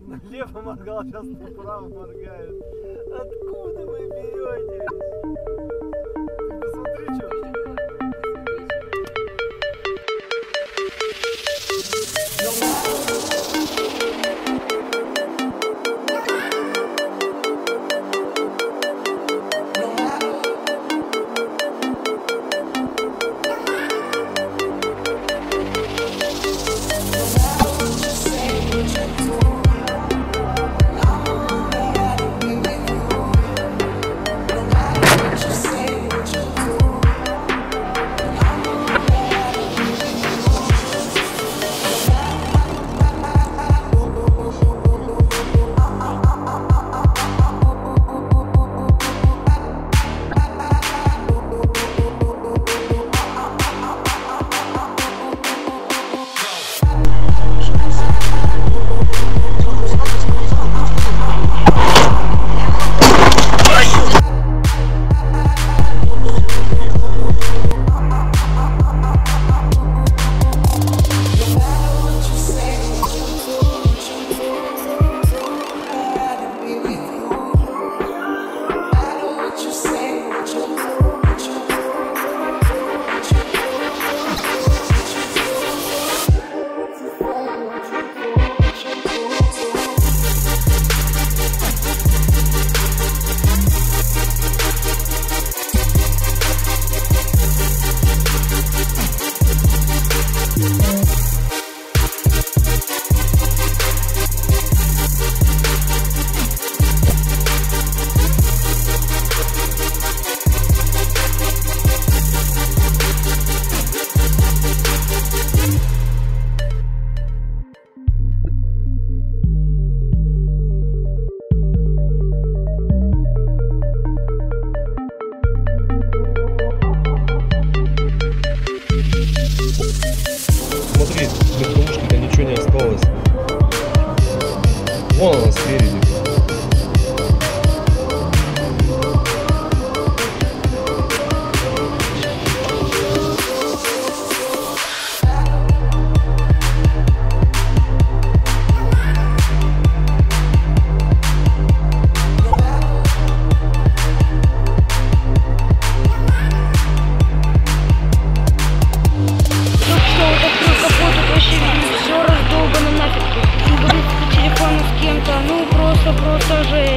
Налево моргал, а сейчас направо моргает. Откуда вы берете? Смотри, для кружки-то ничего не осталось. Вон она спереди. уже